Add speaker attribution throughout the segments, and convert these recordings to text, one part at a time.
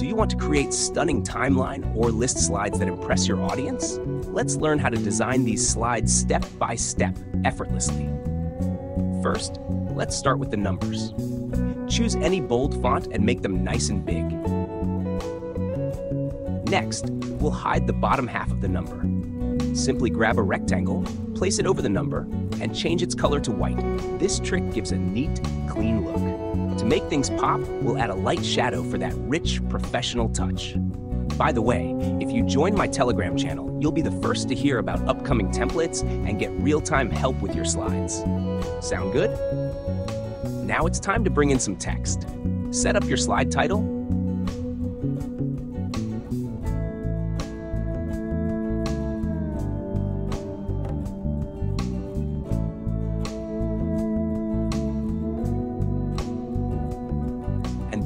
Speaker 1: Do you want to create stunning timeline or list slides that impress your audience? Let's learn how to design these slides step by step, effortlessly. First, let's start with the numbers. Choose any bold font and make them nice and big. Next, we'll hide the bottom half of the number. Simply grab a rectangle, place it over the number, and change its color to white. This trick gives a neat, clean look. To make things pop, we'll add a light shadow for that rich, professional touch. By the way, if you join my Telegram channel, you'll be the first to hear about upcoming templates and get real-time help with your slides. Sound good? Now it's time to bring in some text. Set up your slide title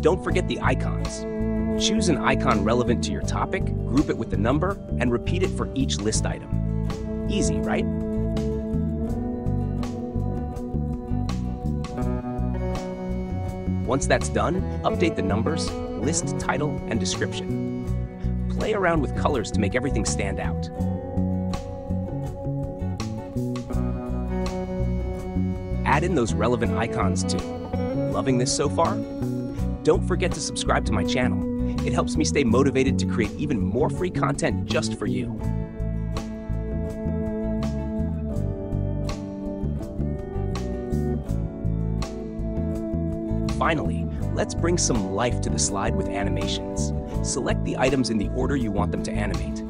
Speaker 1: don't forget the icons. Choose an icon relevant to your topic, group it with the number, and repeat it for each list item. Easy, right? Once that's done, update the numbers, list title, and description. Play around with colors to make everything stand out. Add in those relevant icons too. Loving this so far? Don't forget to subscribe to my channel. It helps me stay motivated to create even more free content just for you. Finally, let's bring some life to the slide with animations. Select the items in the order you want them to animate.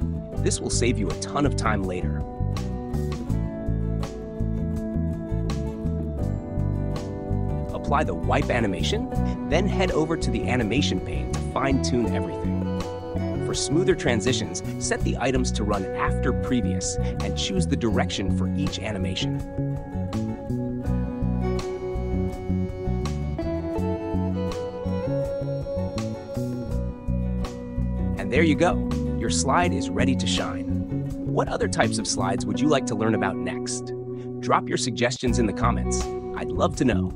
Speaker 1: This will save you a ton of time later. Apply the wipe animation, then head over to the animation pane to fine-tune everything. For smoother transitions, set the items to run after previous and choose the direction for each animation. And there you go. Your slide is ready to shine. What other types of slides would you like to learn about next? Drop your suggestions in the comments. I'd love to know.